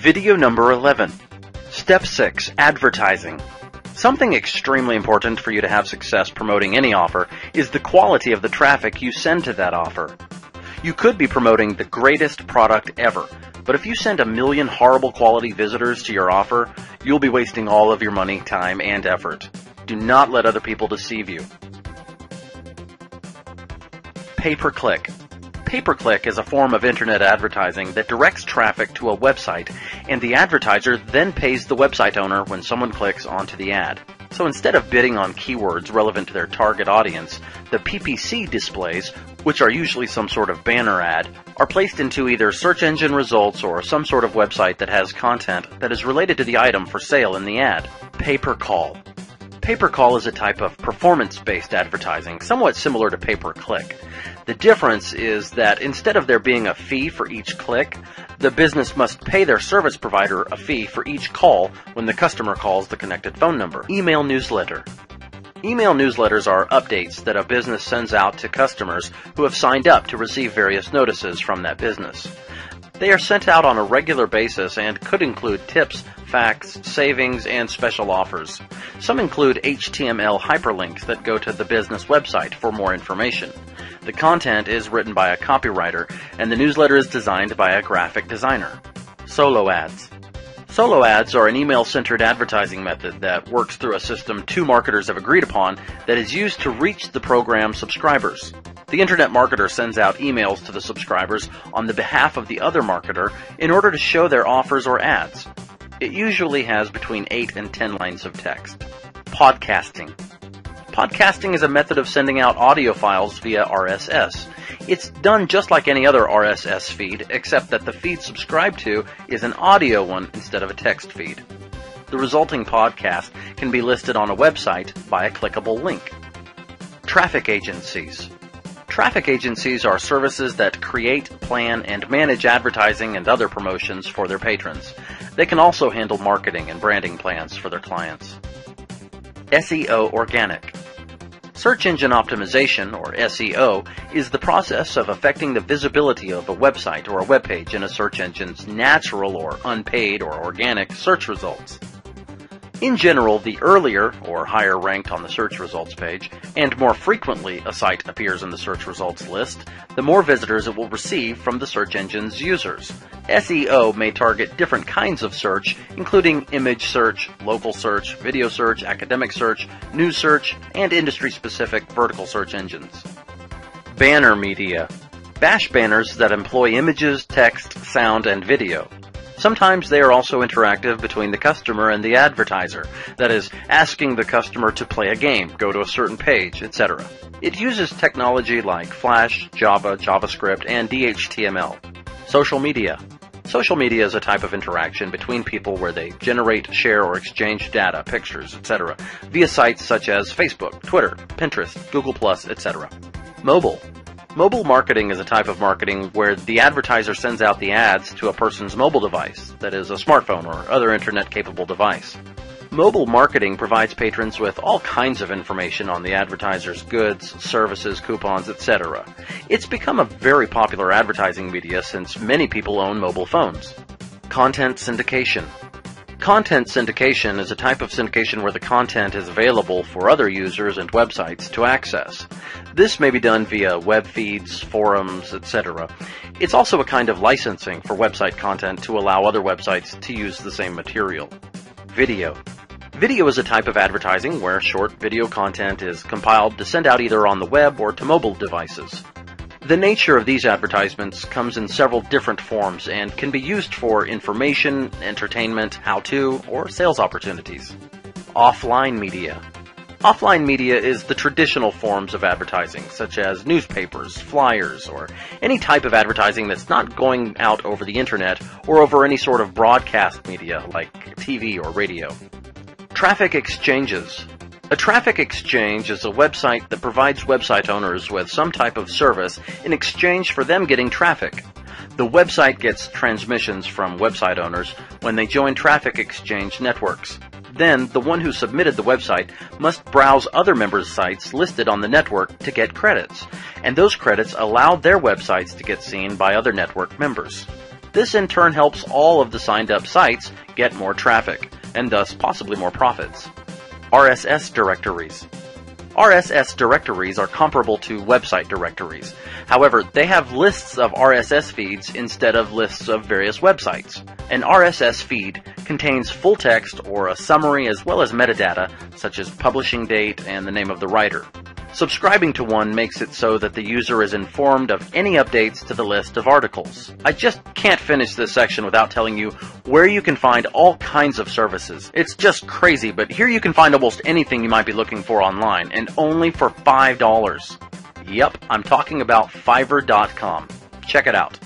Video number 11. Step 6. Advertising. Something extremely important for you to have success promoting any offer is the quality of the traffic you send to that offer. You could be promoting the greatest product ever, but if you send a million horrible quality visitors to your offer, you'll be wasting all of your money, time, and effort. Do not let other people deceive you. Pay per click. Pay per click is a form of internet advertising that directs traffic to a website, and the advertiser then pays the website owner when someone clicks onto the ad. So instead of bidding on keywords relevant to their target audience, the PPC displays, which are usually some sort of banner ad, are placed into either search engine results or some sort of website that has content that is related to the item for sale in the ad. Pay per call. Pay per call is a type of performance based advertising, somewhat similar to pay per click. The difference is that instead of there being a fee for each click, the business must pay their service provider a fee for each call when the customer calls the connected phone number. Email newsletter. Email newsletters are updates that a business sends out to customers who have signed up to receive various notices from that business. They are sent out on a regular basis and could include tips, facts, savings, and special offers. Some include HTML hyperlinks that go to the business website for more information. The content is written by a copywriter, and the newsletter is designed by a graphic designer. Solo ads. Solo ads are an email centered advertising method that works through a system two marketers have agreed upon that is used to reach the program subscribers. The internet marketer sends out emails to the subscribers on the behalf of the other marketer in order to show their offers or ads. It usually has between 8 and 10 lines of text. Podcasting. Podcasting is a method of sending out audio files via RSS. It's done just like any other RSS feed, except that the feed subscribed to is an audio one instead of a text feed. The resulting podcast can be listed on a website by a clickable link. Traffic agencies. Traffic agencies are services that create, plan, and manage advertising and other promotions for their patrons. They can also handle marketing and branding plans for their clients. SEO Organic. Search engine optimization, or SEO, is the process of affecting the visibility of a website or a web page in a search engine's natural or unpaid or organic search results. In general, the earlier or higher ranked on the search results page, and more frequently a site appears in the search results list, the more visitors it will receive from the search engine's users. SEO may target different kinds of search, including image search, local search, video search, academic search, news search, and industry specific vertical search engines. Banner media. Bash banners that employ images, text, sound, and video. Sometimes they are also interactive between the customer and the advertiser, that is, asking the customer to play a game, go to a certain page, etc. It uses technology like Flash, Java, JavaScript, and DHTML. Social media. Social media is a type of interaction between people where they generate, share, or exchange data, pictures, etc., via sites such as Facebook, Twitter, Pinterest, Google, Plus, etc. Mobile. Mobile marketing is a type of marketing where the advertiser sends out the ads to a person's mobile device, that is, a smartphone or other internet capable device. Mobile marketing provides patrons with all kinds of information on the advertiser's goods, services, coupons, etc. It's become a very popular advertising media since many people own mobile phones. Content syndication. Content syndication is a type of syndication where the content is available for other users and websites to access. This may be done via web feeds, forums, etc. It's also a kind of licensing for website content to allow other websites to use the same material. Video. Video is a type of advertising where short video content is compiled to send out either on the web or to mobile devices. The nature of these advertisements comes in several different forms and can be used for information, entertainment, how to, or sales opportunities. Offline media. Offline media is the traditional forms of advertising, such as newspapers, flyers, or any type of advertising that's not going out over the internet or over any sort of broadcast media like TV or radio. Traffic exchanges. A traffic exchange is a website that provides website owners with some type of service in exchange for them getting traffic. The website gets transmissions from website owners when they join traffic exchange networks. Then, the one who submitted the website must browse other members' sites listed on the network to get credits, and those credits allow their websites to get seen by other network members. This in turn helps all of the signed up sites get more traffic, and thus possibly more profits. RSS directories. RSS directories are comparable to website directories. However, they have lists of RSS feeds instead of lists of various websites. An RSS feed contains full text or a summary as well as metadata, such as publishing date and the name of the writer. Subscribing to one makes it so that the user is informed of any updates to the list of articles. I just can't finish this section without telling you where you can find all kinds of services. It's just crazy, but here you can find almost anything you might be looking for online, and only for $5. Yep, I'm talking about Fiverr.com. Check it out.